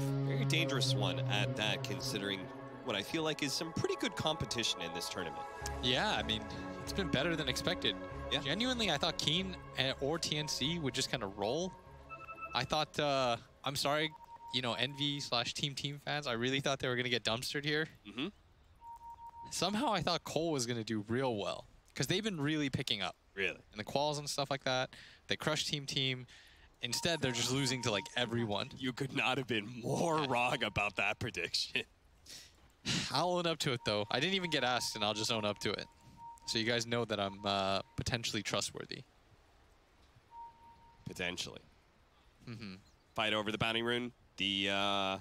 Very dangerous one at that, considering what I feel like is some pretty good competition in this tournament. Yeah, I mean, it's been better than expected. Yeah. Genuinely, I thought Keen eh, or TNC would just kind of roll. I thought, uh, I'm sorry, you know, Envy slash Team Team fans, I really thought they were going to get dumpstered here. Mm-hmm. Somehow I thought Cole was going to do real well because they've been really picking up Really? in the quals and stuff like that. They crushed Team Team. Instead, they're just losing to like everyone. You could not have been more wrong about that prediction. I'll own up to it though. I didn't even get asked, and I'll just own up to it. So you guys know that I'm uh, potentially trustworthy. Potentially. Mm -hmm. Fight over the bounty rune. The, uh,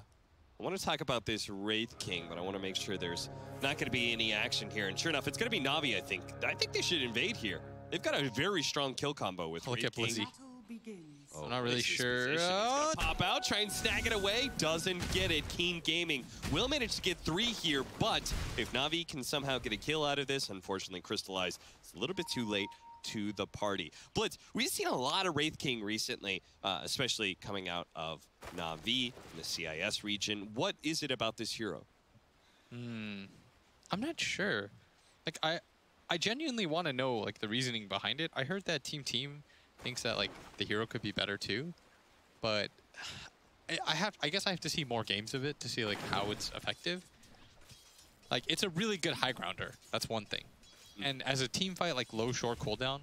I want to talk about this Wraith King, but I want to make sure there's not going to be any action here. And sure enough, it's going to be Navi, I think. I think they should invade here. They've got a very strong kill combo with Look Wraith at King. Blizzy. Oh, I'm not really sure. position. He's gonna Oh. pop out, try and snag it away. Doesn't get it. Keen Gaming will manage to get three here, but if Navi can somehow get a kill out of this, unfortunately, Crystallis is a little bit too late to the party. Blitz, we've seen a lot of Wraith King recently, uh, especially coming out of Navi in the CIS region. What is it about this hero? I'm not sure. Like I, I genuinely want to know like the reasoning behind it. I heard that Team Team thinks that like the hero could be better too, but I have I guess I have to see more games of it to see like how it's effective. Like it's a really good high grounder. That's one thing. Hmm. And as a team fight, like low short cooldown.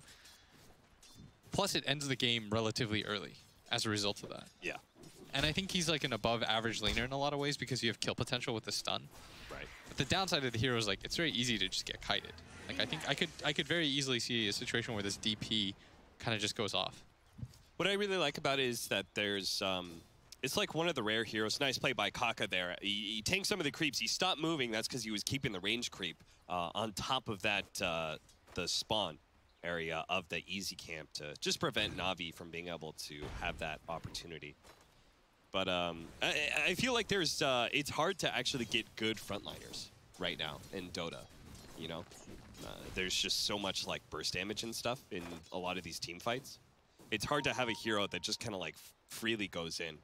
Plus, it ends the game relatively early as a result of that. Yeah, And I think he's like an above average laner in a lot of ways because you have kill potential with the stun. right. But the downside of the hero is like it's very easy to just get kited. Like I think I could I could very easily see a situation where this DP kind of just goes off. What I really like about it is that there's, um, it's like one of the rare heroes. Nice play by Kaka there. He, he tanked some of the creeps. He stopped moving. That's because he was keeping the range creep uh, on top of that, uh, the spawn area of the easy camp to just prevent Navi from being able to have that opportunity. But um, I, I feel like there's, uh, it's hard to actually get good frontliners right now in Dota. You know, uh, there's just so much like burst damage and stuff in a lot of these team fights it's hard to have a hero that just kind of like freely goes in. And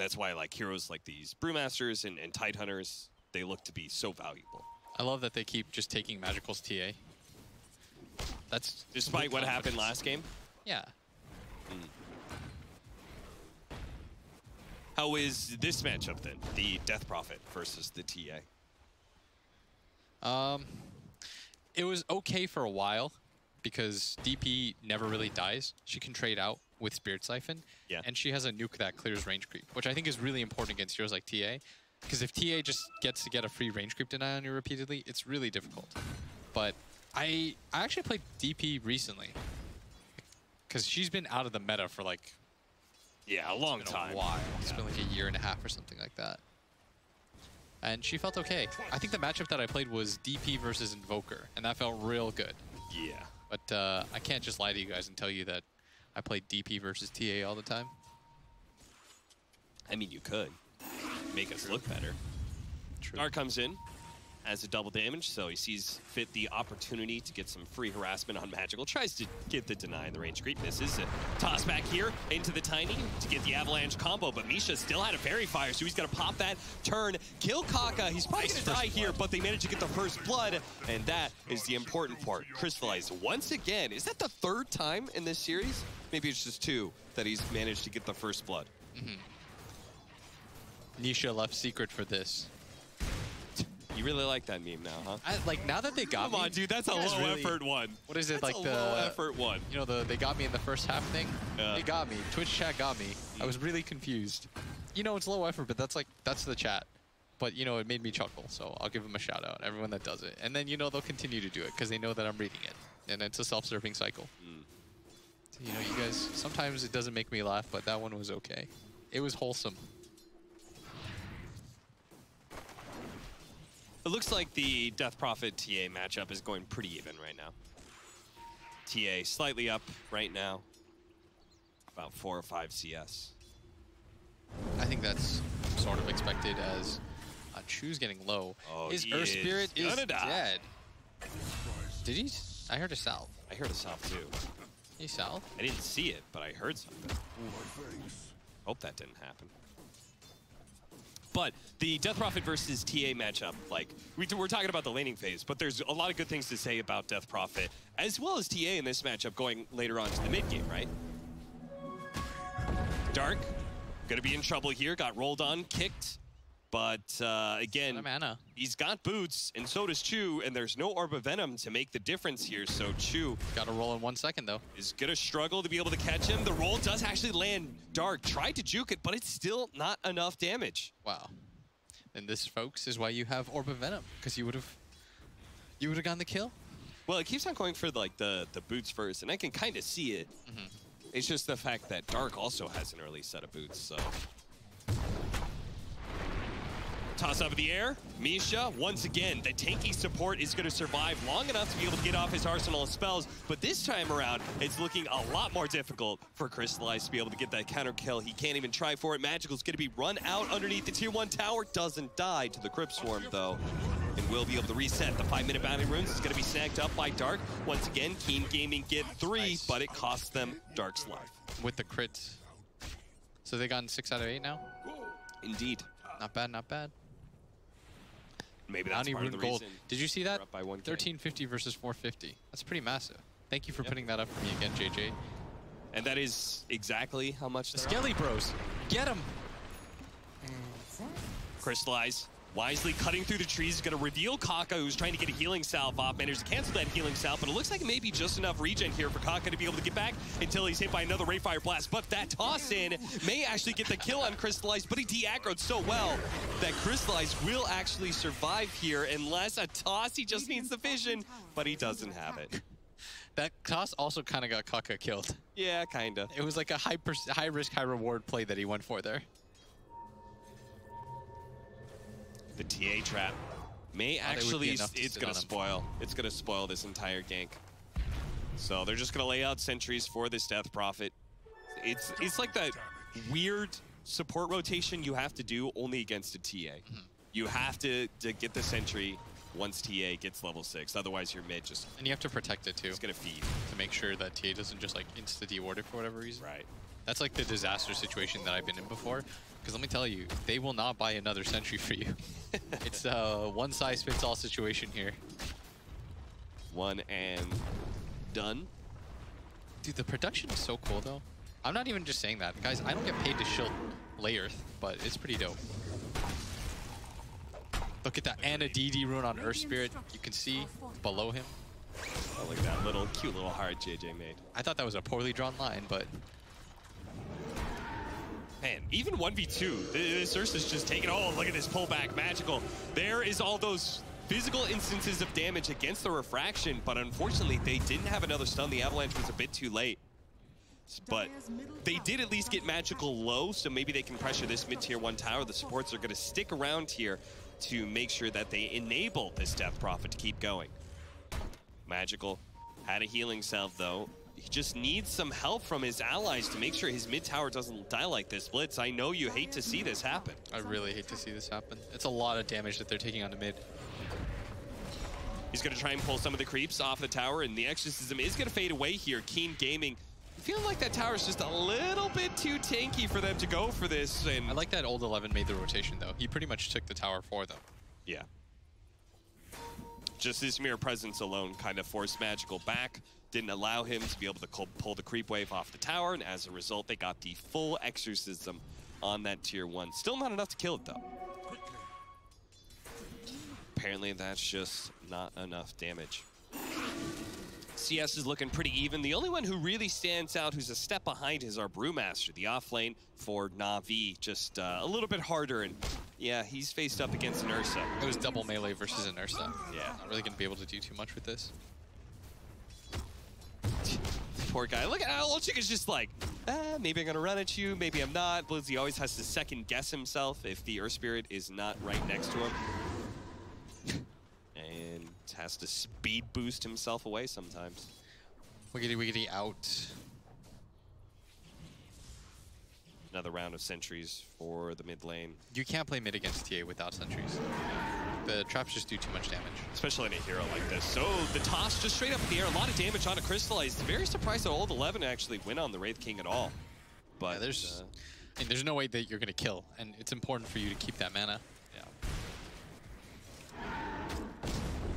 that's why like heroes like these brewmasters and, and tide hunters, they look to be so valuable. I love that they keep just taking Magical's TA. That's Despite what happened last game, Yeah. how is this matchup then? The Death Prophet versus the TA. Um, it was okay for a while because DP never really dies. She can trade out with Spirit Siphon. Yeah. And she has a nuke that clears range creep, which I think is really important against heroes like TA. Because if TA just gets to get a free range creep deny on you repeatedly, it's really difficult. But I I actually played DP recently. Because she's been out of the meta for like Yeah, a long been time. a while. It's Yeah. been like a year and a half or something like that. And she felt okay. I think the matchup that I played was DP versus Invoker, and that felt real good. Yeah. But uh, I can't just lie to you guys and tell you that I played DP versus TA all the time. I mean, you could make us look better. True. Dark comes in as a double damage, so he sees fit the opportunity to get some free harassment on Magical. Tries to get the deny in the range creep, misses. A toss back here into the Tiny to get the Avalanche combo, but Misha still had a Faerie Fire, so he's going to pop that turn, kill Kaka. He's probably going to die first here, but they managed to get the first blood, and that is the important part. Crystallis once again. Is that the third time in this series? Maybe it's just two that he's managed to get the first blood. Mm-hmm. Nisha left secret for this. You really like that meme now, huh? I, like now that they got Come me, on, dude, that's a you guys low really- effort one. What is it That's like a the low effort one? You know the they got me in the first half thing. Yeah. They got me. Twitch chat got me. I was mm. really confused. You know it's low effort, but that's like that's the chat. But you know it made me chuckle, so I'll give them a shout out. Everyone that does it, and then you know they'll continue to do it because they know that I'm reading it, and it's a self-serving cycle. Mm. So, you know, you guys. Sometimes it doesn't make me laugh, but that one was okay. It was wholesome. It looks like the Death Prophet TA matchup is going pretty even right now. TA slightly up right now. About four or five CS. I think that's sort of expected as uh, Chu's getting low. Oh, His Earth is Spirit is dead. Did he? I heard a salve. I heard a south too. He salve? I didn't see it, but I heard something. Hope that didn't happen. But the Death Prophet versus TA matchup, like, we, we're talking about the laning phase, but there's a lot of good things to say about Death Prophet, as well as TA in this matchup going later on to the mid game, right? Dark, gonna be in trouble here, got rolled on, kicked, but uh, again, he's got boots, and so does Chu, and there's no Orb of Venom to make the difference here, so Chu Got to roll in one second though. is gonna struggle to be able to catch him. The roll does actually land Dark, tried to juke it, but it's still not enough damage. Wow. And this, folks, is why you have Orb of Venom, because you would have, you would have gotten the kill. Well, it keeps on going for like the, the boots first, and I can kind of see it. It's just the fact that Dark also has an early set of boots, so. Toss up in the air. Misha, once again, the tanky support is going to survive long enough to be able to get off his arsenal of spells, but this time around, it's looking a lot more difficult for Crystallis to be able to get that counter kill. He can't even try for it. Magical's going to be run out underneath the tier 1 tower. Doesn't die to the Crypt Swarm, though. And will be able to reset. The five-minute bounty runes is going to be snagged up by Dark. Once again, Keen Gaming get three, Nice. but it costs them Dark's life. with the crits. So they gotten six out of eight now. Indeed. Not bad, not bad. Maybe that's Bounty part of rune the gold. reason. Did you see that? by 1350 versus 450. That's pretty massive. Thank you for Yep. putting that up for me again, JJ. And that is exactly how much The Skelly Bros. Get them. Crystallis. Wisely cutting through the trees is going to reveal Kaka, who's trying to get a healing salve off. Managed to cancel that healing salve, but it looks like maybe just enough regen here for Kaka to be able to get back until he's hit by another Wraithfire Blast. But that toss in may actually get the kill on Crystallis, but he de-aggroed so well that Crystallis will actually survive here unless a toss, he just needs the vision, but he doesn't have it. That toss also kind of got Kaka killed. Yeah, kinda. It was like a high, high risk, high reward play that he went for there. The TA trap may Thought actually, it's gonna spoil. It's gonna spoil this entire gank. So they're just gonna lay out sentries for this Death Prophet. It's it's like that weird support rotation you have to do only against a TA. Mm-hmm. You have to, to get the sentry once TA gets level six. Otherwise, your mid just And you have to protect it too is gonna feed. to make sure that TA doesn't just like insta deward it for whatever reason. Right. That's like the disaster situation that I've been in before. Because let me tell you, they will not buy another sentry for you. it's a one size fits all situation here. One and done. Dude, the production is so cool though. I'm not even just saying that. Guys, I don't get paid to shield Layerth, but it's pretty dope. Look at that Anna DD rune on Earth Spirit. You can see below him. Oh, look at that little cute little heart JJ made. I thought that was a poorly drawn line, but Man, even 1v2, this Ursa's just taking, oh, look at this pullback, magical. There is all those physical instances of damage against the refraction, but unfortunately they didn't have another stun. The avalanche was a bit too late. But they did at least get magical low, so maybe they can pressure this mid-tier one tower. The supports are gonna stick around here to make sure that they enable this Death Prophet to keep going. Magical had a healing salve though. He just needs some help from his allies to make sure his mid tower doesn't die like this. Blitz, I know you hate to see this happen. I really hate to see this happen. It's a lot of damage that they're taking on the mid. He's going to try and pull some of the creeps off the tower, and the exorcism is going to fade away here. Keen Gaming feeling like that tower is just a little bit too tanky for them to go for this. And I like that old 11 made the rotation though. He pretty much took the tower for them. Yeah. Just his mere presence alone kind of forced Magical back, didn't allow him to be able to pull the creep wave off the tower, and as a result, they got the full exorcism on that tier one. Still not enough to kill it though. Apparently, that's just not enough damage. CS is looking pretty even. The only one who really stands out, who's a step behind, is our Brewmaster, the off lane for Na'Vi. Just uh, a little bit harder, and yeah, he's faced up against an Ursa. It was double melee versus an Ursa. Yeah. Not really going to be able to do too much with this. Poor guy. Look at Ulchik is just like, ah, maybe I'm gonna run at you, maybe I'm not. Blizzy always has to second guess himself if the Earth Spirit is not right next to him. and has to speed boost himself away sometimes. Wiggity wiggity out. Another round of sentries for the mid lane, You can't play mid against TA without sentries. The traps just do too much damage. especially in a hero like this. So the toss just straight up in the air, a lot of damage on a Crystallized. Very surprised that old 11 actually went on the Wraith King at all. But Yeah, there's uh, And there's no way that you're gonna kill, and it's important for you to keep that mana. Yeah.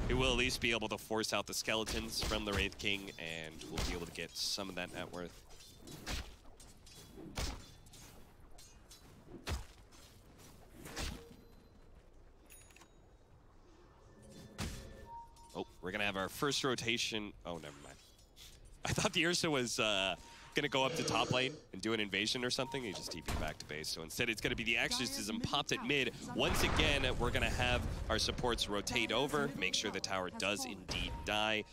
It will at least be able to force out the skeletons from the Wraith King, and we'll be able to get some of that net worth. We're gonna have our first rotation. Oh, never mind. I thought the Ursa was uh, gonna go up to top lane and do an invasion or something. He just TP'd back to base. So instead, it's gonna be the Exorcism popped at mid. Once again, we're gonna have our supports rotate over, make sure the tower does indeed die.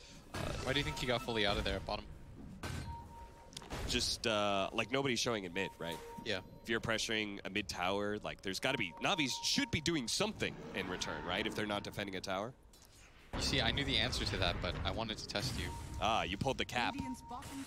Why do you think he got fully out of there at bottom? Just uh, like nobody's showing in mid, right? Yeah. If you're pressuring a mid tower, like there's got to be Navi's should be doing something in return, right? If they're not defending a tower. You see, I knew the answer to that, but I wanted to test you. Ah, you pulled the cap.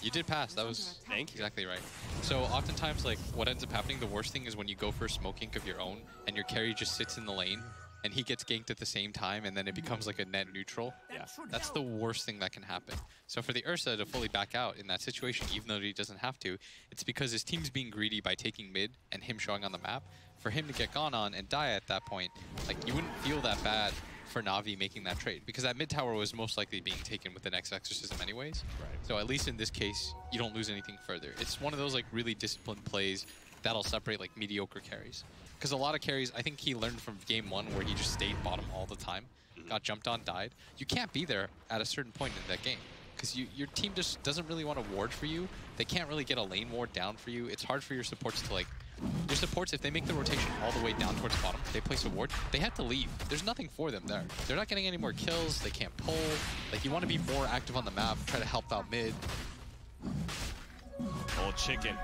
You did pass. That was Thank exactly right. So oftentimes, like, what ends up happening, the worst thing is when you go for a smoke gank of your own, and your carry just sits in the lane, and he gets ganked at the same time, and then it becomes like a net neutral. Yeah. That's the worst thing that can happen. So for the Ursa to fully back out in that situation, even though he doesn't have to, it's because his team's being greedy by taking mid and him showing on the map. For him to get gone on and die at that point, like you wouldn't feel that bad for Navi making that trade because that mid tower was most likely being taken with the next exorcism anyways. Right. So at least in this case, you don't lose anything further. It's one of those like really disciplined plays that'll separate like mediocre carries. Because a lot of carries, I think he learned from game one where he just stayed bottom all the time, mm-hmm. got jumped on, died. You can't be there at a certain point in that game because you, your team just doesn't really want to ward for you. They can't really get a lane ward down for you. It's hard for your supports to like. Your supports, if they make the rotation all the way down towards bottom, they place a ward, they have to leave. There's nothing for them there. They're not getting any more kills. They can't pull. Like, you want to be more active on the map, try to help out mid. Old chicken.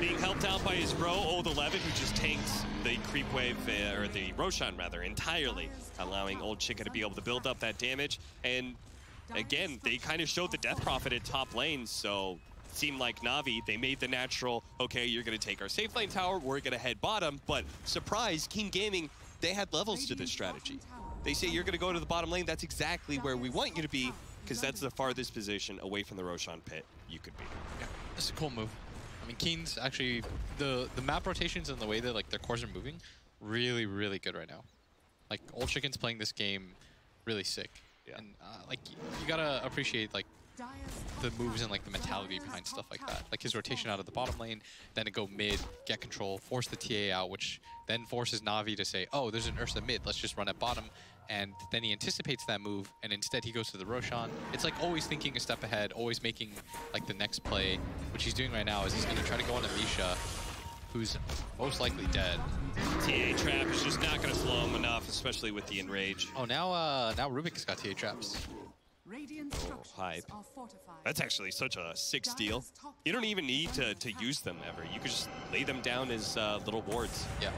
Being helped out by his bro, Old 11, who just tanks the creep wave, uh, or the Roshan rather, entirely, allowing Old Chicken to be able to build up that damage. And again, they kind of showed the Death Prophet at top lane, so seemed like Navi, they made the natural, okay, you're going to take our safe lane tower, we're going to head bottom, but surprise, Keen Gaming, they had levels to this strategy. They say you're going to go to the bottom lane, that's exactly where we want you to be, because that's the farthest position away from the Roshan pit you could be. Yeah, it's a cool move. I mean, Keen's actually the the map rotations and the way that like their cores are moving, really really good right now. Like Old Chicken's playing this game really sick. Yeah. And uh, like you gotta appreciate like the moves and like the mentality behind stuff like that. Like his rotation out of the bottom lane, then to go mid, get control, force the TA out, which then forces Navi to say, oh, there's an Ursa mid, let's just run at bottom. And then he anticipates that move, and instead he goes to the Roshan. It's like always thinking a step ahead, always making like the next play, which he's doing right now is he's gonna try to go on Amisha, who's most likely dead. TA trap is just not going to slow him enough, especially with the enrage. Oh, now uh, now Rubik's got TA traps. Oh, hype. That's actually such a sick steal. You don't even need to, to use them ever. You could just lay them down as uh, little wards. Yeah.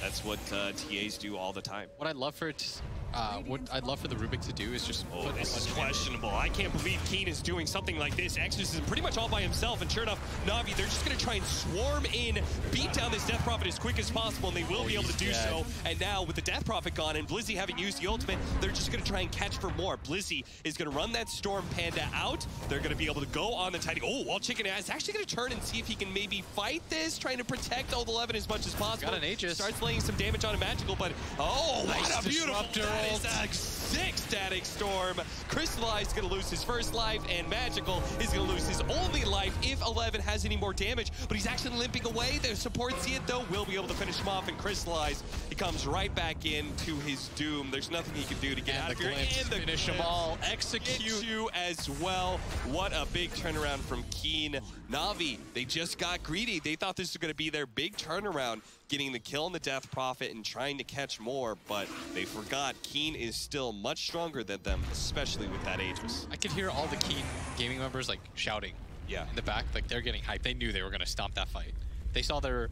That's what uh, TAs do all the time. What I'd love for it, uh, what I'd love for the Rubik to do is just Oh, put this is bunch of- questionable. I can't believe Keen is doing something like this. Exorcism pretty much all by himself, and sure enough, Navi, they're just going to try and swarm in, beat down this Death Prophet as quick as possible, and they will Oh, be able to do dead. so. And now, with the Death Prophet gone and Blizzy having used the ultimate, they're just going to try and catch for more. Blizzy is going to run that Storm Panda out. They're going to be able to go on the Tiny. Oh, Old Chicken is actually going to turn and see if he can maybe fight this, trying to protect Old 11 as much as possible. Got an Aegis. Starts laying some damage on a Magical, but oh, Nice what a beautiful disruptor that is sick static storm. Crystallis going to lose his first life, and Magical is going to lose his only life if 11 has any more damage. But he's actually limping away. The support see it though, will be able to finish him off, and Crystallis he comes right back into his doom. There's nothing he can do to get And out the of here. glimpse, and the finish glimpse all, gets execute. you as well. What a big turnaround from Keen. Navi, they just got greedy. They thought this was going to be their big turnaround, getting the kill on the Death Prophet and trying to catch more, but they forgot Keen is still much stronger than them, especially with that Aegis. I could hear all the Keen gaming members like shouting Yeah. in the back, like they're getting hyped. They knew they were gonna stomp that fight. They saw their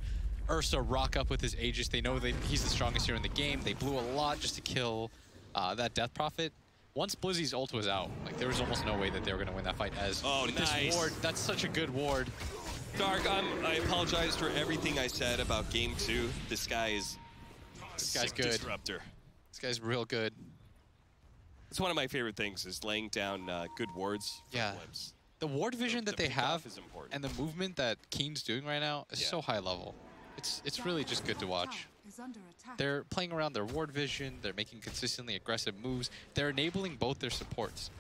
Ursa rock up with his Aegis. They know that he's the strongest hero in the game. They blew a lot just to kill uh, that Death Prophet. Once Blizzy's ult was out, like there was almost no way that they were gonna win that fight. As Oh, nice. this ward, that's such a good ward. Dark, I'm, I apologize for everything I said about Game 2. This guy is This guy's good. disruptor. This guy's real good. It's one of my favorite things is laying down uh, good wards. for Yeah. glimpse. The ward vision the that they have is important. and the movement that Keen's doing right now is Yeah. so high level. It's it's really just good to watch. They're playing around their ward vision. They're making consistently aggressive moves. They're enabling both their supports,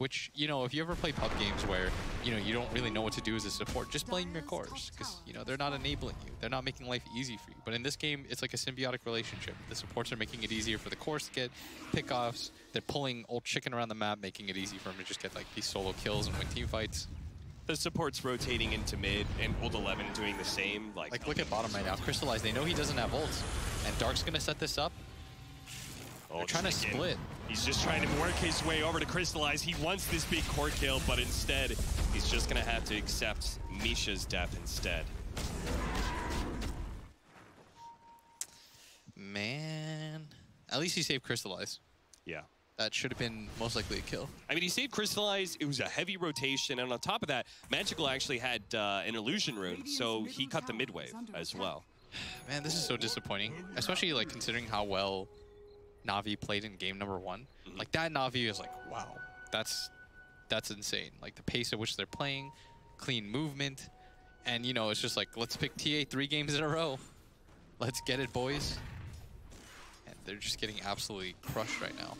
which you know, if you ever play pub games where you know you don't really know what to do as a support, just blame your cores because you know they're not enabling you. They're not making life easy for you. But in this game, it's like a symbiotic relationship. The supports are making it easier for the cores to get pickoffs. They're pulling old chicken around the map, making it easy for him to just get like these solo kills and win team fights. the support's rotating into mid, and Old 11 doing the same. Like, Like look at bottom right now, Crystallis. They know he doesn't have ults, and Dark's gonna set this up. Oh, They're trying to just again, split. He's just trying to work his way over to Crystallis. He wants this big core kill, but instead, he's just gonna have to accept Misha's death instead. Man, at least he saved Crystallis. Yeah. That should have been most likely a kill. I mean, he saved Crystallis. It was a heavy rotation, and on top of that, Magical actually had uh, an illusion rune, so he cut the mid wave as well. Man, this is so disappointing, especially like considering how well Navi played in game number one. Mhm. Like that Navi is like, wow, that's that's insane. Like the pace at which they're playing, clean movement, and you know it's just like let's pick TA three games in a row. Let's get it, boys. And they're just getting absolutely crushed right now.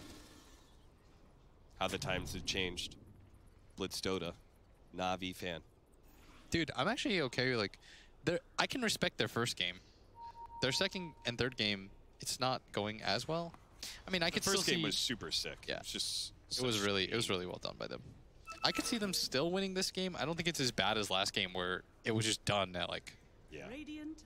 How the times have changed. Blitz Dota, Navi fan. Dude, I'm actually okay with like, I can respect their first game. Their second and third game, it's not going as well. I mean, I The could first still game see was super sick. Yeah. It was just. it was such really it was really well done by them. I could see them still winning this game. I don't think it's as bad as last game where it was just done at like Yeah.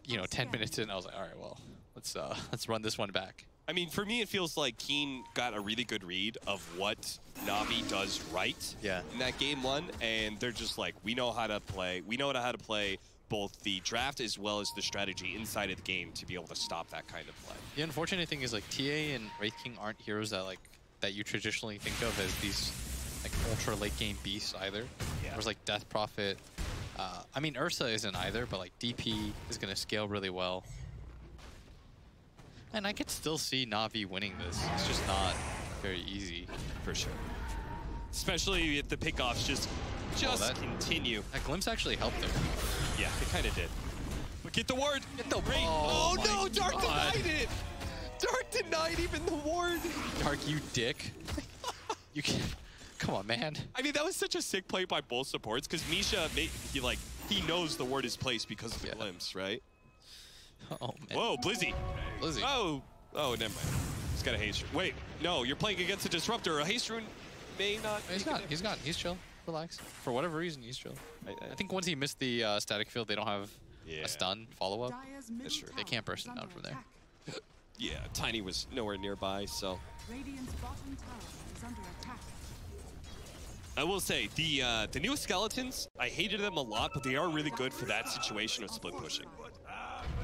you know 10 minutes in. I was like, all right, well, let's uh let's run this one back. I mean, for me, it feels like Keen got a really good read of what Navi does right Yeah. in that game one, and they're just like, we know how to play. We know how to play both the draft as well as the strategy inside of the game to be able to stop that kind of play. The unfortunate thing is like TA and Wraith King aren't heroes that like that you traditionally think of as these like ultra late game beasts either. Yeah. Whereas like Death Prophet, uh, I mean Ursa isn't either, but like DP is gonna scale really well. And I could still see Navi winning this. It's just not very easy. For sure. Especially if the pickoffs just just that- continue. That glimpse actually helped them. Yeah, it kind of did. But get the ward. Get the- Great. Oh Oh, no, Dark God. denied it. Dark denied even the ward. Dark, you dick. you can't. Come on, man. I mean, that was such a sick play by both supports because Misha, he like he knows the word is placed because of the Yeah. glimpse, right? Oh man. Whoa, Blizzy. Blizzy. Oh, oh, never mind. He's got a haste rune. Wait, no, you're playing against a disruptor. A haste rune may not. He's make got. it- He's got. He's chill. Relax. For whatever reason, he's chill. I, I- I think once he missed the uh, static field, they don't have Yeah. a stun follow up. That's true. They can't burst him down from there. yeah, Tiny was nowhere nearby, so. Radiant's bottom tower is under attack. I will say the uh, the new skeletons. I hated them a lot, but they are really good for that situation of split pushing.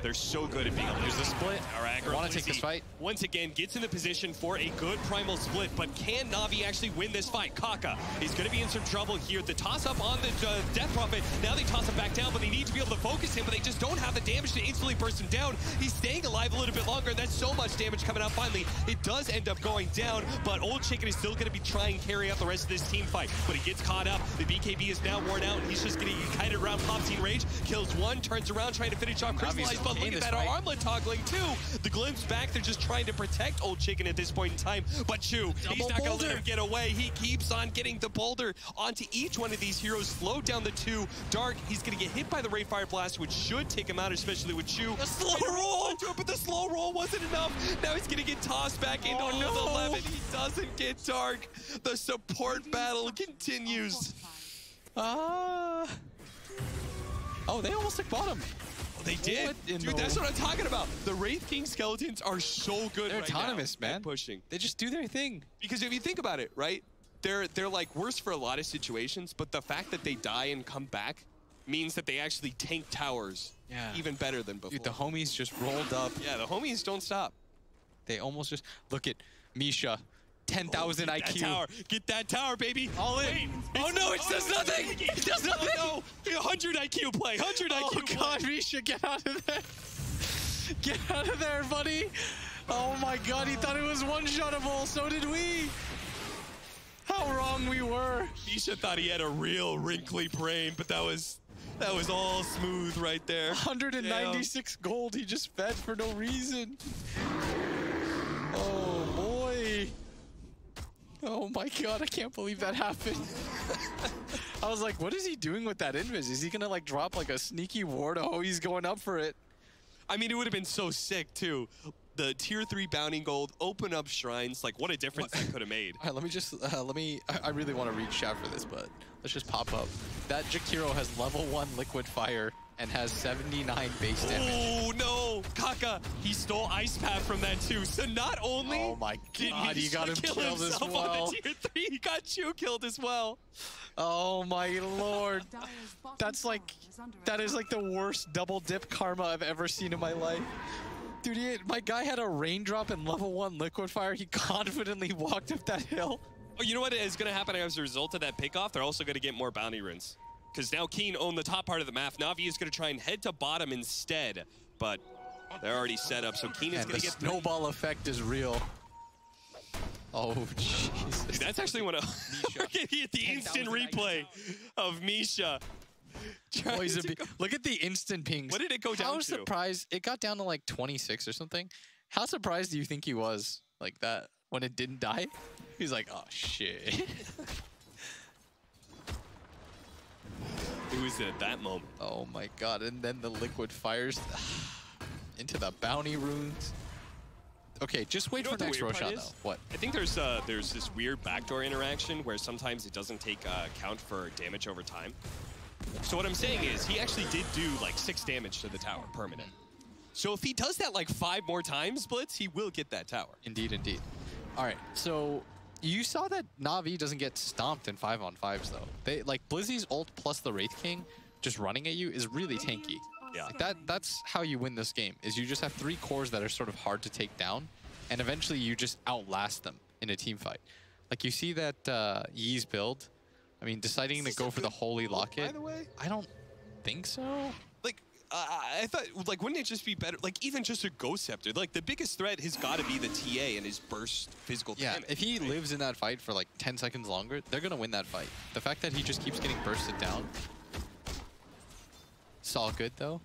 They're so good at being able to Here's the split. All right, aggro Wanna take this fight? Once again, gets in the position for a good primal split, but can Navi actually win this fight? Kaka is going to be in some trouble here. The toss up on the uh, Death Prophet. Now they toss him back down, but they need to be able to focus him, but they just don't have the damage to instantly burst him down. He's staying alive a little bit longer, and that's so much damage coming out finally. It does end up going down, but Old Chicken is still going to be trying to carry out the rest of this team fight, but he gets caught up. The BKB is now worn out, and he's just getting kited around Pop Scene Rage. Kills one, turns around, trying to finish off Navi's Crystallis, but look at that fight. armlet toggling too. The glimpse back, they're just trying to protect Old Chicken at this point in time. But Chu, he's Double not going to let boulder. him get away. He keeps on getting the boulder onto each one of these heroes, slow down the two. Dark, he's going to get hit by the Wraithfire Blast, which should take him out, especially with Chu. The slow roll it, but the slow roll wasn't enough. Now he's going to get tossed back into Oh, Old no. 11. He doesn't get Dark. The support battle continues. Ah. Oh, they almost took bottom. Oh, they did. Dude, the- that's what I'm talking about. The Wraith King skeletons are so good They're right now autonomous, at man. pushing. They just do their thing. Because if you think about it, right? They're they're like worse for a lot of situations, but the fact that they die and come back means that they actually tank towers Yeah. even better than before. Dude, the homies just rolled up. yeah, the homies don't stop. They almost just look at Misha. 10,000 Get that IQ. tower. Get that tower, baby. All in. Wait, Oh, no, it does no, nothing. no, It does no, nothing. No, 100 IQ play. 100 Oh IQ god, play. Misha, get out of there. Get out of there, buddy. Oh my god, he thought it was one-shottable. So did we. How wrong we were. Misha thought he had a real wrinkly brain, but that was that was all smooth right there. 196 gold he just fed for no reason. Oh. Oh my god, I can't believe that happened. I was like, what is he doing with that invis? Is he gonna like drop like a sneaky ward? Oh, he's going up for it. I mean, it would have been so sick too. The tier three bounty gold, open up shrines. Like, what a difference that could have made. All right, let me just, uh, let me, I, I really want to read chat for this, but let's just pop up. That Jakiro has level one liquid fire and has 79 base damage. Oh no, Kaka! He stole Ice Path from that too. So not only Oh my did god, he got him kill killed as himself well. on the tier three, he got you killed as well. Oh my lord. That's like, tower is under that is like the worst double dip karma I've ever seen in my life. Dude, he, my guy had a raindrop and level one liquid fire. He confidently walked up that hill. Oh, you know what is going to happen as a result of that pickoff? They're also going to get more bounty runes. Because now Keen own the top part of the map. Navi is going to try and head to bottom instead. But they're already set up, so Keen is going the to get three. snowball effect is real. Oh, Jesus. Dude, that's actually one of Misha. Look at the the instant 10,000 replay of Misha. trying Boys to a bi- go- Look at the instant pings. What did it go down to? How to? surprised? It got down to like 26 or something. How surprised do you think he was like that when it didn't die? He's like, oh shit. It was at that moment. oh my god. And then the liquid fires into the bounty runes. Okay, just wait You know for the next Roshan though. What? I think there's uh, there's this weird backdoor interaction where sometimes it doesn't take uh, count for damage over time. So what I'm saying is he actually did do like six damage to the tower permanent. So if he does that like five more times, Blitz, he will get that tower. Indeed, indeed. All right, so you saw that Navi doesn't get stomped in five on fives though. They like Blizzy's ult plus the Wraith King just running at you is really tanky. Yeah. That that's how you win this game. Is you just have three cores that are sort of hard to take down, and eventually you just outlast them in a team fight. Like you see that uh, Yee's build. I mean, deciding to go for the Holy build, by the way? I don't think so. Like uh, I thought, like wouldn't it just be better? Like even just a Ghost Scepter. Like the biggest threat has got to be the TA and his burst physical Yeah, damage. if he right? lives in that fight for like 10 seconds longer, they're gonna win that fight. The fact that he just keeps getting bursted down, it's all good though,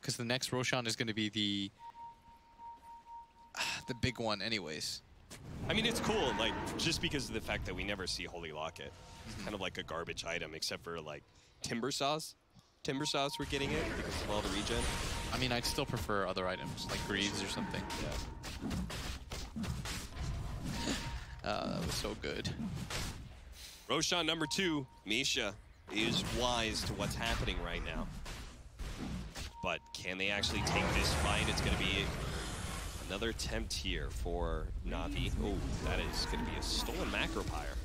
because the next Roshan is gonna be the the big one, anyways. I mean, it's cool, like, just because of the fact that we never see Holy Locket. It's kind of like a garbage item, except for, like, Timber Saws. Timber Saws were getting it because of all the regen. I mean, I'd still prefer other items like Greaves or something. Yeah. Uh, that was so good. Roshan number two, Misha, is wise to what's happening right now. But can they actually take this fight? It's going to be another attempt here for Navi. Oh, that is going to be a stolen Macropyre.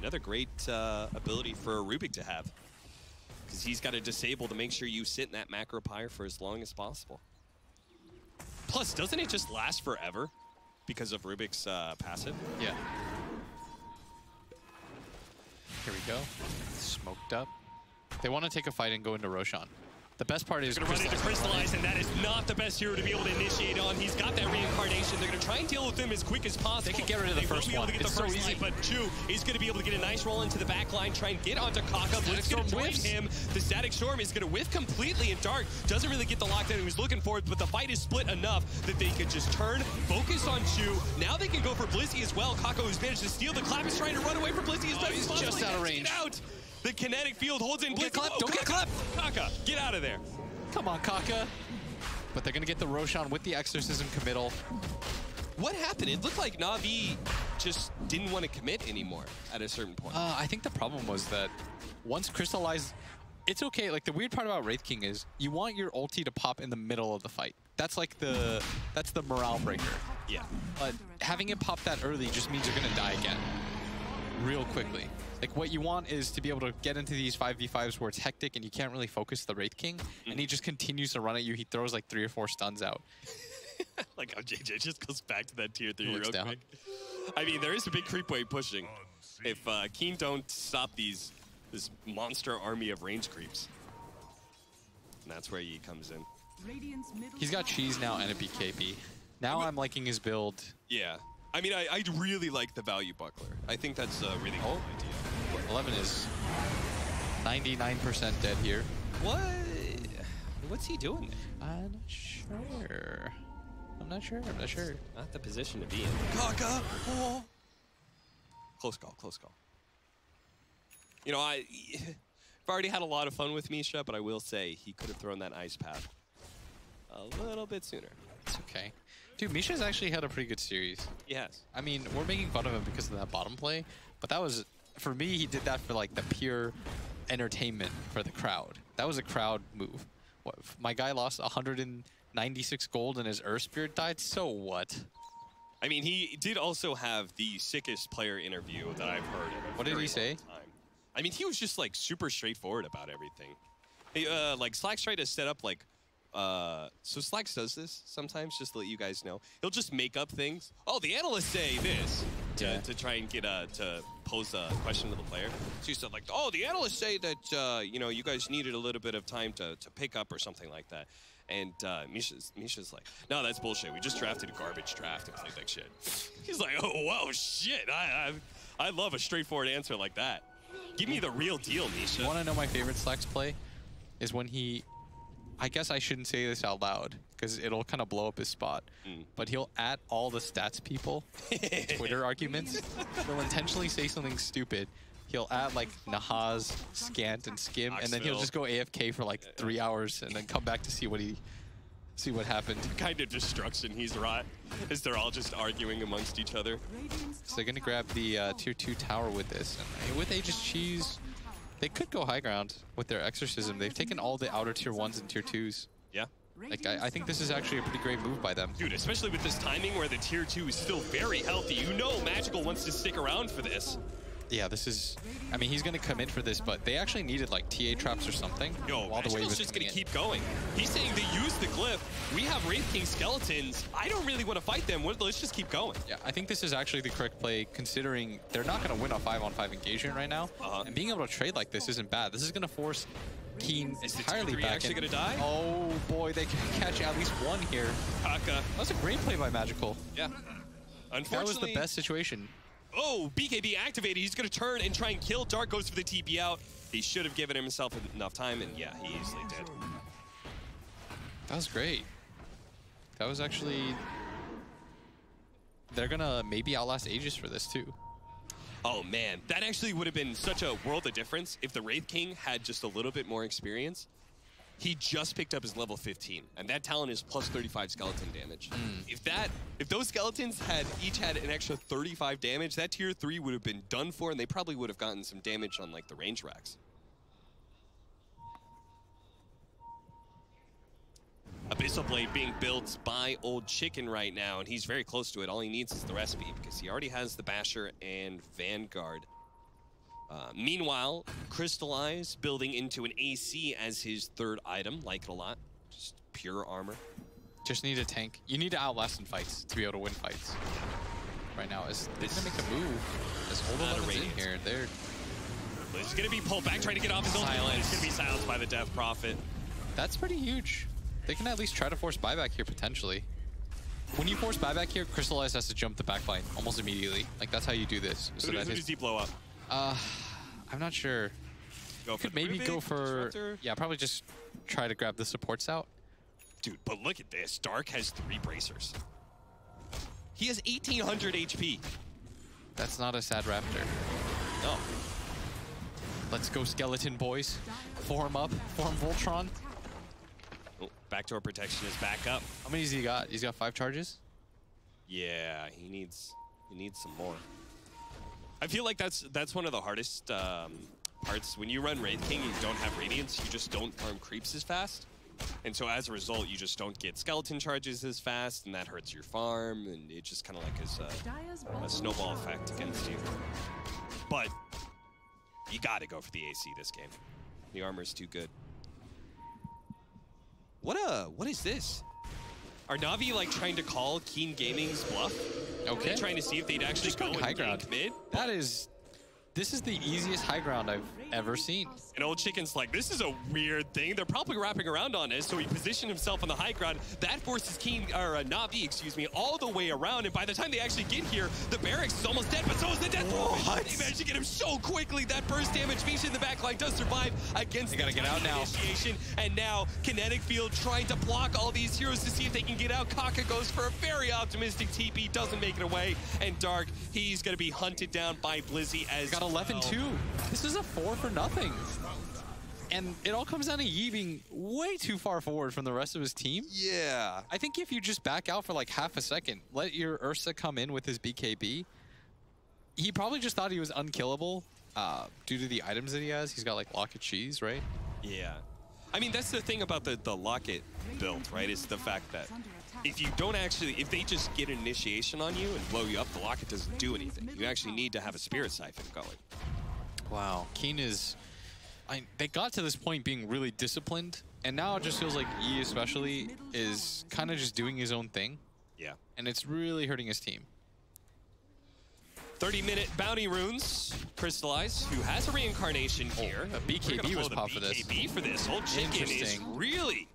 Another great uh, ability for Rubik to have. Because he's got to disable to make sure you sit in that Macropyre for as long as possible. Plus, doesn't it just last forever because of Rubik's uh, passive? Yeah. Here we go. Smoked up. They want to take a fight and go into Roshan. The best part is Gonna run into Crystallis, and that is not the best hero to be able to initiate on. He's got that reincarnation. They're gonna try and deal with him as quick as possible. They can get rid of the They first one. It's so easy. but Chu is gonna be able to get a nice roll into the back line, try and get onto Kaka. Blitz gonna Storm join him. The Static Storm is gonna whiff completely in Dark. Doesn't really get the lockdown he was looking for, but the fight is split enough that they could just turn, focus on Chu. Now they can go for Blizzy as well. Kaka, who's managed to steal the clap, is trying to run away from Blizzy as Oh, best as he's possible. just out of range. Out. The kinetic field holds in Don't get clapped, Oh, don't get Kaka, Kaka, get out of there. Come on, Kaka. But they're gonna get the Roshan with the Exorcism committal. What happened? It looked like Navi just didn't want to commit anymore at a certain point. Uh, I think the problem was that once Crystallized, it's okay. Like the weird part about Wraith King is you want your ulti to pop in the middle of the fight. That's like the that's the morale breaker. yeah. But having it pop that early just means you're gonna die again, real quickly. Like what you want is to be able to get into these 5v5s where it's hectic and you can't really focus the Wraith King, and he just continues to run at you. He throws like three or four stuns out. like how JJ just goes back to that tier three real down. quick. I mean, there is a big creep wave pushing. If uh, Keen don't stop these, this monster army of range creeps. And that's where he comes in. He's got cheese now and a BKB. Now I'm liking his build. Yeah. I mean, I, I really like the value buckler. I think that's a really cool oh. idea. 11 is 99% dead here. What? What's he doing there? I'm not sure. I'm not sure. I'm not sure. Not the position to be in. Kaka! Oh. Close call, close call. You know, I, I've already had a lot of fun with Misha, but I will say he could have thrown that ice path a little bit sooner. It's okay. Dude, Misha's actually had a pretty good series. He has. I mean, we're making fun of him because of that bottom play, but that was, for me, he did that for like the pure entertainment for the crowd. That was a crowd move. What, my guy lost 196 gold and his Earth Spirit died, so what? I mean, he did also have the sickest player interview that I've heard in a What did he say? Time. I mean, he was just like super straightforward about everything. He, uh, like to set up like, uh, so Slacks does this sometimes, just to let you guys know. He'll just make up things. Oh, the analysts say this to, Yeah. to try and get uh, to pose a question to the player. So he said like, oh, the analysts say that uh, you know you guys needed a little bit of time to, to pick up or something like that. And uh, Misha's Misha's like, no, that's bullshit. We just drafted a garbage draft and played like shit. He's like, oh, whoa, shit. I, I I love a straightforward answer like that. Give me the real deal, Misha. You want to know my favorite Slacks play? Is when he, I guess I shouldn't say this out loud because it'll kind of blow up his spot. Mm. But he'll at all the stats people Twitter arguments. He'll intentionally say something stupid. He'll add like Nahaz, Scant, and Skim, and then he'll just go AFK for like three hours and then come back to see what he, see what happened. kind of destruction he's wrought is they're all just arguing amongst each other. So they're gonna grab the uh, tier two tower with this, and with Aegis Cheese, they could go high ground with their exorcism. They've taken all the outer tier ones and tier twos. Yeah. Like I, I think this is actually a pretty great move by them. Dude, especially with this timing where the tier 2 is still very healthy. You know Magical wants to stick around for this. Yeah, this is. I mean, he's gonna commit for this, but they actually needed like TA traps or something. No, while the wave was just gonna in. keep going. He's saying they use the glyph. We have Wraith King skeletons. I don't really want to fight them. Let's just keep going. Yeah, I think this is actually the correct play, considering they're not gonna win a five-on-five engagement right now, Uh-huh. and being able to trade like this isn't bad. This is gonna force Keen Is entirely back actually gonna die? Oh boy, they can catch at least one here. Kaka. That was a great play by Magical. Yeah. Unfortunately, That was the best situation. Oh, BKB activated. He's going to turn and try and kill. Dark goes for the TP out. He should have given himself enough time, and yeah, he easily did. That was great. That was actually. They're gonna maybe outlast Aegis for this too. Oh man, that actually would have been such a world of difference if the Wraith King had just a little bit more experience. He just picked up his level 15, and that talent is plus 35 skeleton damage. Mm. If that, if those skeletons had each had an extra 35 damage, that tier three would have been done for, and they probably would have gotten some damage on like the range racks. Abyssal Blade being built by Old Chicken right now, and he's very close to it. All he needs is the recipe because he already has the Basher and Vanguard. Uh, meanwhile, Crystallis building into an AC as his third item. Like it a lot. Just pure armor. Just need a tank. You need to outlast in fights to be able to win fights. Right now, is they're gonna make a move. As old Not a Eleven's in here, they're he's going to be pulled back, trying to get off his own. Silence. He's going to be silenced by the Death Prophet. that's pretty huge. They can at least try to force buyback here potentially. When you force buyback here, Crystallis has to jump the backline almost immediately. Like that's how you do this. So Who, that who his- does he blow up? uh, I'm not sure. Go Could maybe go for Disruptor? yeah, probably just try to grab the supports out. Dude, but look at this. Dark has three bracers. He has 1800 HP. That's not a sad raptor. No. Let's go, skeleton boys. Form up, form Voltron. Oh, backdoor protection is back up. How many has he got? He's got five charges. Yeah, he needs he needs some more. I feel like that's that's one of the hardest um, parts. When you run Wraith King, you don't have Radiance. You just don't farm creeps as fast, and so as a result, you just don't get skeleton charges as fast, and that hurts your farm, and it just kind of like is a, a snowball effect against you. But you got to go for the AC this game. The armor's too good. What uh? What is this? Are Navi like trying to call Keen Gaming's bluff? Are Okay. trying to see if they'd actually Just go going and high ground. mid? That is this is the easiest high ground I've ever seen. And Old Chicken's like, this is a weird thing. They're probably wrapping around on it, so he positioned himself on the high ground. That forces Keen, or uh, Navi, excuse me, all the way around. And by the time they actually get here, the barracks is almost dead, but so is the death What? They managed to get him so quickly. That burst damage, Misha in the back line does survive against They gotta the get out now. initiation. And now Kinetic Field trying to block all these heroes to see if they can get out. Kaka goes for a very optimistic TP, doesn't make it away. And Dark, he's gonna be hunted down by Blizzy as Got 11 well. This is a 4 for nothing. And it all comes down to Yi being way too far forward from the rest of his team. Yeah. I think if you just back out for like half a second, let your Ursa come in with his BKB, he probably just thought he was unkillable uh, due to the items that he has. He's got like Locket Cheese, right? Yeah. I mean, that's the thing about the, the Locket build, right? Is the fact that if you don't actually, if they just get an initiation on you and blow you up, the Locket doesn't do anything. You actually need to have a Spirit Siphon going. Wow. Keen is. I, they got to this point being really disciplined, and now it just feels like E, especially, is kind of just doing his own thing, Yeah. and it's really hurting his team. 30 minute bounty runes Crystallis who has a reincarnation oh, here a BKB was popped for this. BKB for this old chicken is really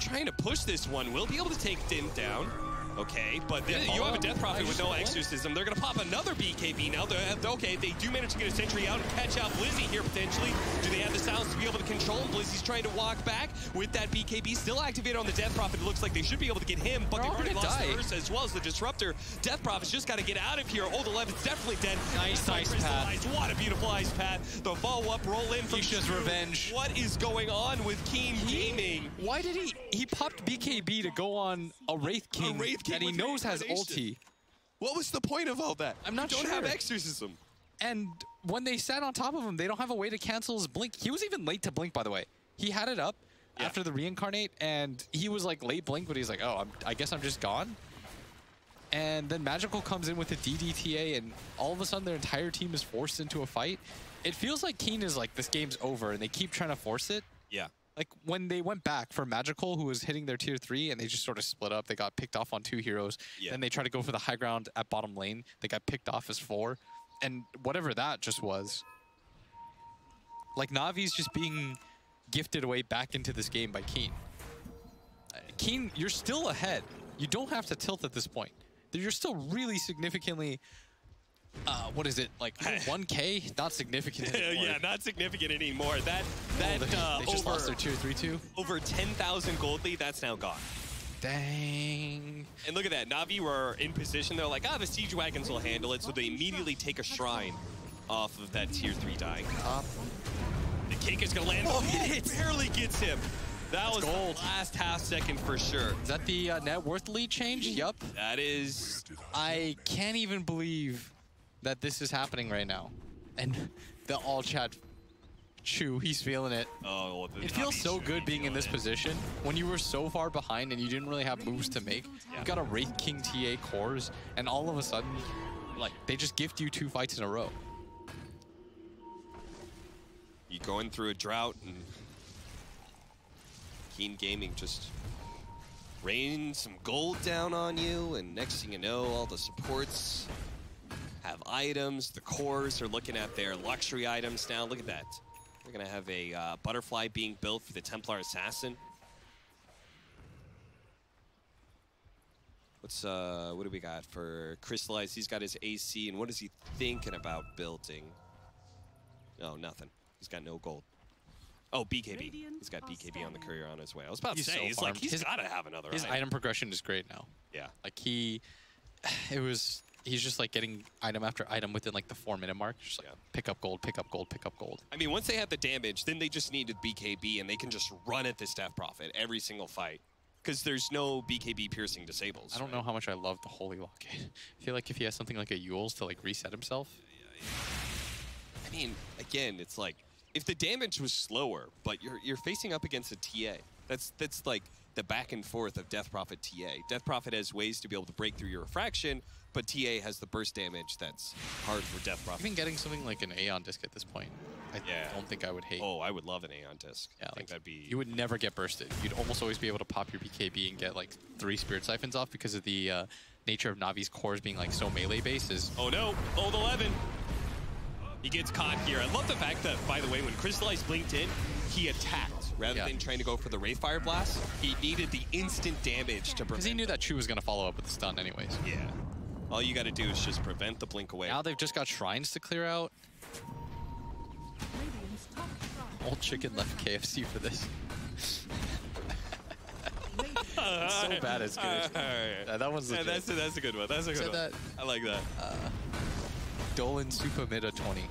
trying to push this one will be able to take Dim down okay but Yeah, you have a death prophet with no exorcism they're gonna pop another BKB now They're- uh, okay they do manage to get a sentry out and catch out Blizzy here potentially do they have the sounds to be able to control him Blizzy's trying to walk back with that BKB still activated on the death prophet it looks like they should be able to get him but They're they've already lost die. the Ursa as well as the disruptor death prophet's just got to get out of here old 11's definitely dead Nice, nice path. What a beautiful ice path. The follow-up roll in from Isha's Stu. revenge. What is going on with Keen Gaming? Why did he? He popped BKB to go on a Wraith King, Wraith King that he knows has reincarnation. ulti. What was the point of all that? I'm not you don't sure. have exorcism. And when they sat on top of him, they don't have a way to cancel his blink. He was even late to blink, by the way. He had it up Yeah. after the reincarnate, and he was like late blink, but he's like, oh, I'm, I guess I'm just gone. And then Magical comes in with a DDTA, and all of a sudden their entire team is forced into a fight. It feels like Keen is like, this game's over, and they keep trying to force it. Yeah. Like when they went back for Magical, who was hitting their tier three, and they just sort of split up. They got picked off on two heroes. Yeah. Then they tried to go for the high ground at bottom lane. They got picked off as four, and whatever that just was. Like Navi's just being gifted away back into this game by Keen. Uh, Keen, you're still ahead. You don't have to tilt at this point. You're still really significantly. Uh, what is it like? 1K? Not significant anymore. yeah, not significant anymore. That Oh, that they, uh, they just over lost their tier three too. over 10,000 gold lead, that's now gone. Dang. And look at that. Navi were in position. They're like, ah, the siege wagons will handle it. So they immediately take a shrine off of that tier three die. Top. The kick is gonna land. Oh, Oh, it barely gets him. That was gold. the last half second for sure. Is that the uh, net worth lead change? Yup. That is I can't even believe that this is happening right now. And the all chat chew, he's feeling it. Oh, the It feels so good being in this it. position when you were so far behind and you didn't really have moves to make. You got a Wraith King TA cores, and all of a sudden, like, they just gift you two fights in a row. You going through a drought and Keen Gaming just rain some gold down on you, and next thing you know, all the supports have items. The cores are looking at their luxury items now. Look at that. We're gonna have a uh, butterfly being built for the Templar Assassin. What's uh what do we got for Crystallis? He's got his AC, and what is he thinking about building? No, nothing. He's got no gold. Oh, BKB. He's got BKB on the courier on his way. I was about He's to say, so he's like, farmed. he's His- got to have another His item. item progression is great now. Yeah. Like, he. It was. He's just like getting item after item within like the four minute mark. Just like pick up gold, pick up gold, pick up gold. I mean, once they have the damage, then they just need needed BKB, and they can just run at this Death Prophet every single fight. Because there's no BKB piercing disables. I don't know how much I love the Holy Locket. I feel like if he has something like a Eul's to like reset himself, I mean, again, it's like if the damage was slower, but you're you're facing up against a TA. That's that's like the back and forth of Death Prophet TA. Death Prophet has ways to be able to break through your refraction, but TA has the burst damage that's hard for Death Prophet. even getting something like an Aeon disc at this point, I Yeah. don't think I would hate. Oh, I would love an Aeon disc. Yeah, I like think that'd be. you would never get bursted. You'd almost always be able to pop your BKB and get like three Spirit Siphons off because of the uh, nature of Navi's cores being like so melee based. Oh no, old 11. He gets caught here. I love the fact that, by the way, when Crystallis blinked in, he attacked rather Yeah. than trying to go for the Wraithfire Blast. He needed the instant damage to Because he knew that Chu was going to follow up with the stun anyways. Yeah. All you got to do is just prevent the blink away. Now they've just got shrines to clear out. Radiant's top shrine. Old chicken left KFC for this. So bad it's good. Yeah, that one's Yeah, legit. that's a, that's a good one. That's a good one. that. I like that. Uh, Dolan Super Meta 20.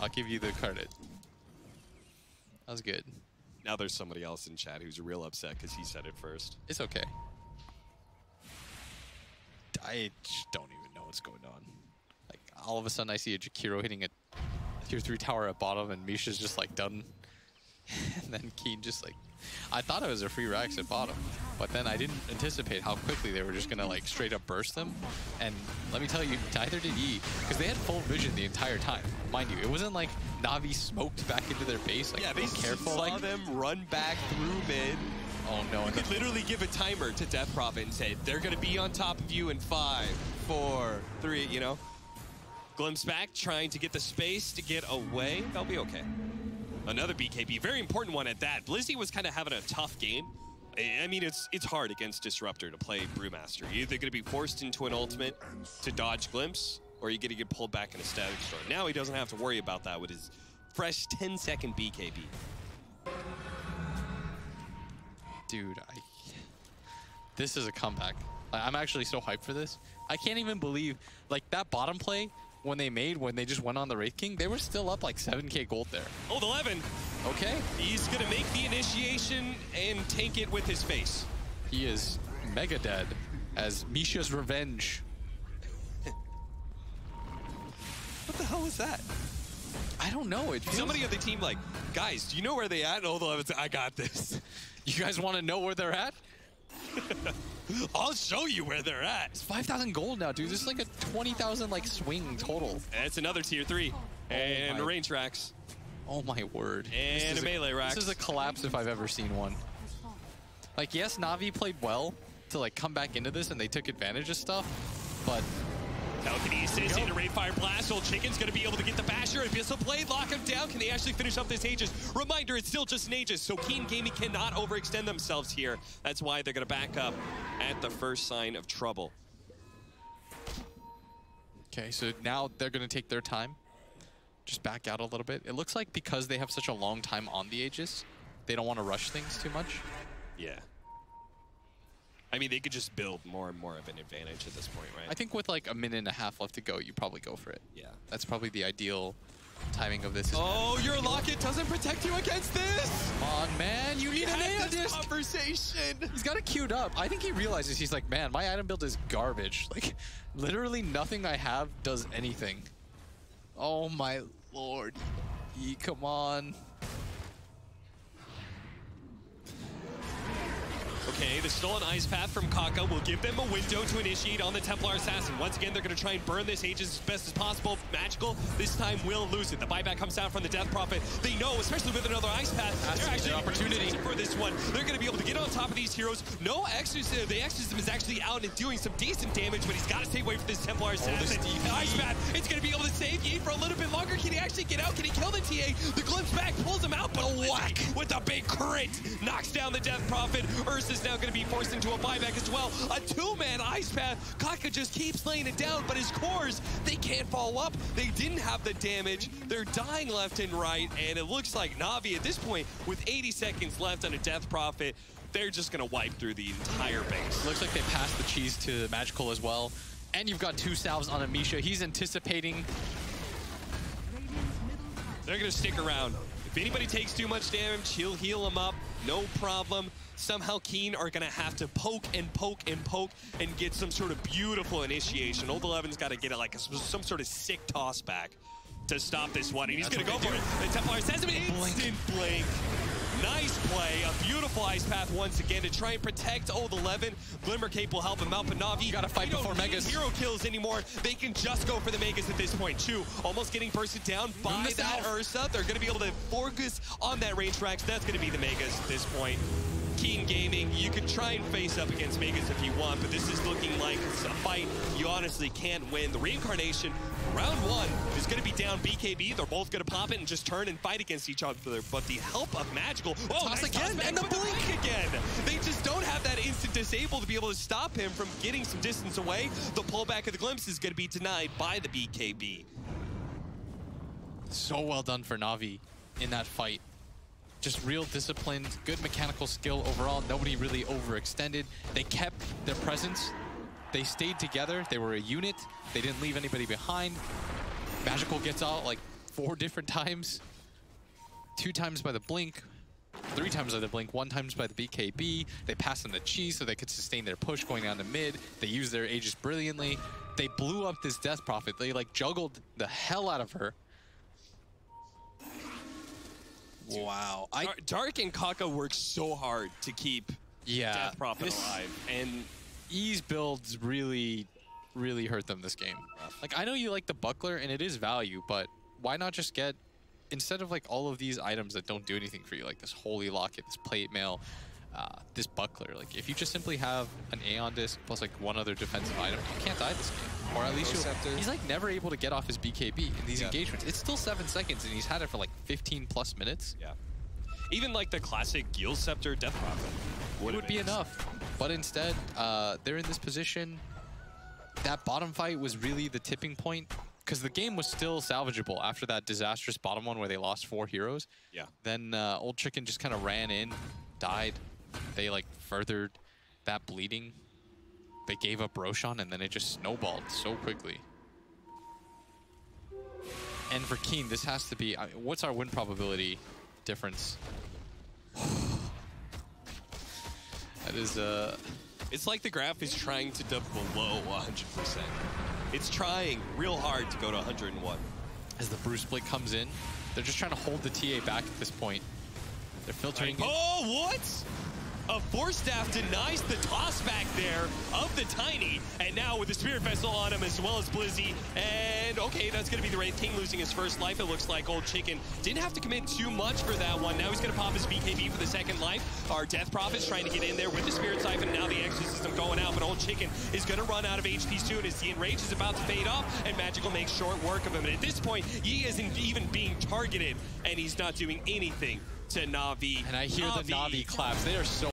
I'll give you the credit. That was good. Now there's somebody else in chat who's real upset because he said it first. It's okay. I don't even what's going on. Like all of a sudden I see a Jakiro hitting a tier three tower at bottom and Misha's just like done. and then Keen just like I thought it was a free Rax at bottom, but then I didn't anticipate how quickly they were just gonna like straight up burst them. And let me tell you, neither did Yi, because they had full vision the entire time. Mind you, it wasn't like Navi smoked back into their base. Like, Yeah, they be careful. saw Like, them run back through mid. oh no, You could literally give a timer to Death Prophet and say, they're going to be on top of you in five, four, three, you know? Glimpse back, trying to get the space to get away. They'll be okay. Another BKB, very important one at that. Blizzy was kind of having a tough game. I mean, it's it's hard against Disruptor to play Brewmaster. You're either going to be forced into an ultimate to dodge Glimpse, or you're going to get pulled back in a Static Storm. Now he doesn't have to worry about that with his fresh 10-second BKB. dude, I. This is a comeback. I'm actually so hyped for this. I can't even believe, like that bottom play when they made when they just went on the Wraith King, they were still up like 7k gold there. Old 11, Okay, he's going to make the initiation and tank it with his face. he is mega dead as Misha's revenge. What the hell was that? I don't know. It Somebody on the team like, guys, do you know where they at? And Old 11's I got this. You guys want to know where they're at? I'll show you where they're at. It's 5,000 gold now, dude. This is like a 20,000 like swing total. And it's another tier three. Oh and my- a range racks. Oh my word. And a melee rack. This is a collapse if I've ever seen one. Like, yes, Navi played well to like come back into this and they took advantage of stuff, but Telekinesis into Wraithfire Blast. Old Chicken's going to be able to get the Basher. Abyssal Blade, lock him down. Can they actually finish up this Aegis? Reminder, it's still just an Aegis, so Keen Gaming cannot overextend themselves here. That's why they're going to back up at the first sign of trouble. Okay, so now they're going to take their time. Just back out a little bit. It looks like because they have such a long time on the Aegis, they don't want to rush things too much. Yeah. I mean, they could just build more and more of an advantage at this point, right? I think with like a minute and a half left to go, you probably go for it. Yeah. That's probably the ideal timing of this. Oh, your locket doesn't protect you against this. Come on, man. You need an this disc. conversation. He's got it queued up. I think he realizes he's like, man, my item build is garbage. Like, literally nothing I have does anything. Oh my lord. Ye, come on. Okay, the stolen ice path from Kaka will give them a window to initiate on the Templar Assassin. Once again, they're going to try and burn this Aegis as best as possible. Magical, this time will lose it. The buyback comes down from the Death Prophet. They know, especially with another ice path, to they're actually opportunity. for this one. They're going to be able to get on top of these heroes. No exorcism. Uh, the exorcism is actually out and doing some decent damage, but he's got to stay away from this Templar oh, Assassin. DP. ice path, it's going to be able to save Yi for a little bit longer. Can he actually get out? Can he kill the TA? The glimpse back pulls him out, but a whack with a big crit knocks down the Death Prophet. Ursa's now going to be forced into a buyback as well. A two-man ice path. Kaka just keeps laying it down, but his cores, they can't follow up. They didn't have the damage. They're dying left and right, and it looks like Navi at this point, with 80 seconds left on a Death Prophet, they're just going to wipe through the entire base. Looks like they passed the cheese to Magical as well. And you've got two salves on Amisha. He's anticipating. Radiant's middle tower They're going to stick around. If anybody takes too much damage, he'll heal them up. No problem. Somehow Keen are going to have to poke and poke and poke and get some sort of beautiful initiation. Old Eleven's got to get it like a, some sort of sick toss back to stop this one. And he's going to go for it. The Templar says him instant blink. Nice play. A beautiful ice path once again to try and protect Old Eleven. Glimmer Cape will help him out, but Navi. You gotta fight before Megas. Hero kills anymore. They can just go for the Megas at this point. Chu almost getting bursted down by that. Ursa. They're going to be able to focus on that range rack. So that's going to be the Megas at this point. Keen Gaming, you can try and face up against Megas if you want, but this is looking like it's a fight you honestly can't win. The reincarnation, round one, is going to be down BKB. They're both going to pop it and just turn and fight against each other. But the help of Magical, oh, Toss nice again, and the blink. again. They just don't have that instant disable to be able to stop him from getting some distance away. The pullback of the glimpse is going to be denied by the BKB. So well done for Navi in that fight. Just real discipline, good mechanical skill overall. Nobody really overextended. They kept their presence. They stayed together. They were a unit. They didn't leave anybody behind. Magical gets out like four different times. Two times by the blink, three times by the blink, one times by the BKB. They passed on the cheese so they could sustain their push going down to mid. They used their Aegis brilliantly. They blew up this Death Prophet. They like juggled the hell out of her. Wow. I Dar- Dark and Kaka work so hard to keep Yeah, Death Prophet this alive. And ease builds really, really hurt them this game. Like I know you like the buckler and it is value, but why not just get instead of like all of these items that don't do anything for you, like this holy locket, this plate mail, uh, this buckler. Like if you just simply have an Aeon disc plus like one other defensive item, you can't die this game. Or at least he's like never able to get off his BKB in these Yeah. engagements. It's still seven seconds and he's had it for like 15 plus minutes. yeah. Even like the classic Gil Scepter Death Prophet would've would be enough. But instead, uh, they're in this position. That bottom fight was really the tipping point because the game was still salvageable after that disastrous bottom one where they lost four heroes. Yeah. Then uh, Old Chicken just kind of ran in, died. They like furthered that bleeding. They gave up Roshan and then it just snowballed so quickly. And for Keen, this has to be. I mean, what's our win probability difference? that is uh, It's like the graph is trying to dip below 100%. It's trying real hard to go to 101. as the Brew's split comes in. They're just trying to hold the TA back at this point. They're filtering. in. Oh, what? A Force Staff denies the toss back there of the Tiny, and now with the Spirit Vessel on him as well as Blizzy, and okay, that's going to be the Wraith King losing his first life. It looks like Old Chicken didn't have to commit too much for that one. Now he's going to pop his BKB for the second life. Our Death Prophet's trying to get in there with the Spirit Siphon, now the Exorcism going out, but Old Chicken is going to run out of HP soon as the Enrage is about to fade off, and Magical makes short work of him. And at this point, he isn't even being targeted, and he's not doing anything to Navi. And I hear the Navi claps. They are so